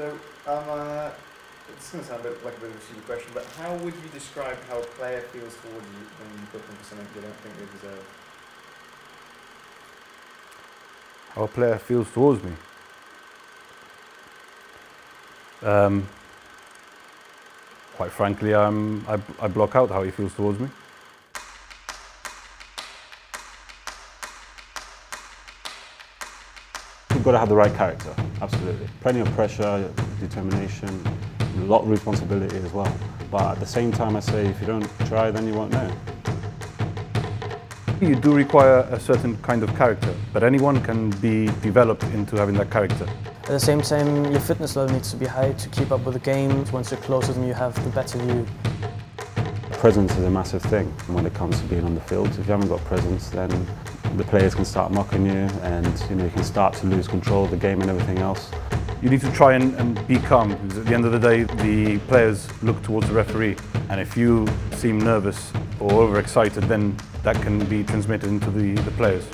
um, uh, it's going to sound a bit like a bit of a stupid question, but how would you describe how a player feels towards you when you put them for something they don't think they deserve? How a player feels towards me. Um, quite frankly, I'm, I, I block out how he feels towards me. You've got to have the right character, absolutely. Plenty of pressure, determination, a lot of responsibility as well. But at the same time, I say if you don't try, then you won't know. You do require a certain kind of character, but anyone can be developed into having that character. At the same time, your fitness level needs to be high to keep up with the game. Once you're closer to them, you have the better view. Presence is a massive thing when it comes to being on the field. If you haven't got presence, then the players can start mocking you and you know you can start to lose control of the game and everything else. You need to try and, and be calm because at the end of the day, the players look towards the referee. And if you seem nervous or overexcited, then that can be transmitted into the, the players.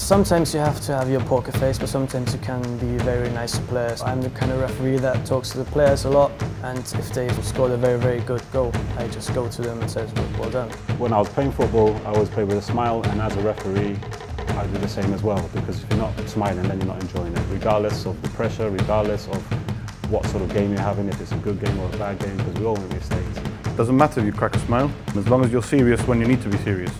Sometimes you have to have your poker face, but sometimes you can be very nice to players. I'm the kind of referee that talks to the players a lot, and if they scored a very, very good goal, I just go to them and say, well, well done. When I was playing football, I always played with a smile, and as a referee, I do the same as well, because if you're not smiling, then you're not enjoying it, regardless of the pressure, regardless of what sort of game you're having, if it's a good game or a bad game, because we all make mistakes. It doesn't matter if you crack a smile, as long as you're serious when you need to be serious.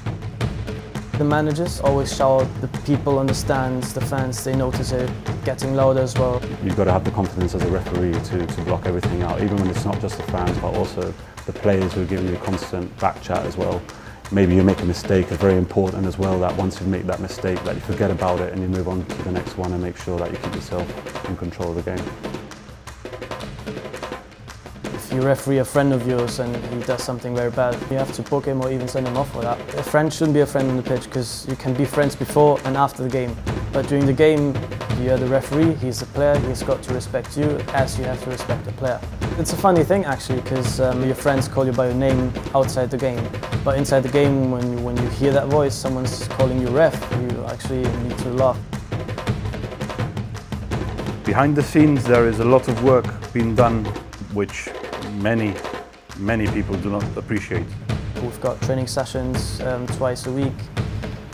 The managers always shout, the people on the the fans, they notice it getting louder as well. You've got to have the confidence as a referee to, to block everything out, even when it's not just the fans, but also the players who are giving you constant back chat as well. Maybe you make a mistake, it's very important as well that once you make that mistake that you forget about it and you move on to the next one and make sure that you keep yourself in control of the game. You referee a friend of yours and he does something very bad, you have to book him or even send him off for that. A friend shouldn't be a friend on the pitch because you can be friends before and after the game. But during the game, you're the referee, he's the player, he's got to respect you as you have to respect the player. It's a funny thing actually because um, your friends call you by your name outside the game. But inside the game, when you, when you hear that voice, someone's calling you ref, you actually need to laugh. Behind the scenes, there is a lot of work being done which many, many people do not appreciate. We've got training sessions um, twice a week.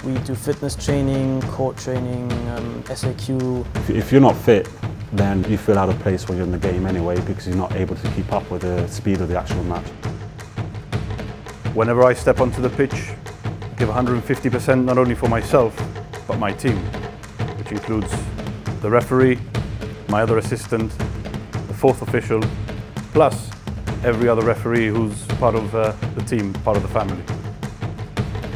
We do fitness training, court training, um, SAQ. If- If you're not fit, then you feel out of place when you're in the game anyway because you're not able to keep up with the speed of the actual match. Whenever I step onto the pitch, I give 150% not only for myself, but my team, which includes the referee, my other assistant, the fourth official, plus every other referee who's part of uh, the team, part of the family.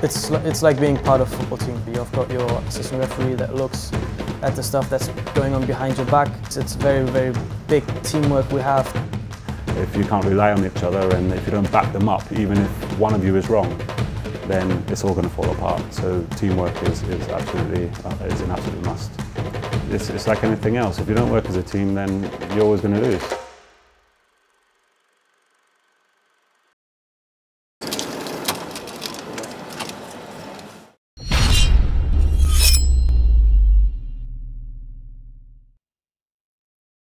It's, it's like being part of a football team. You've got your assistant referee that looks at the stuff that's going on behind your back. It's, it's very, very big teamwork we have. If you can't rely on each other and if you don't back them up, even if one of you is wrong, then it's all going to fall apart. So teamwork is, is absolutely uh, is an absolute must. It's, it's like anything else. If you don't work as a team, then you're always going to lose.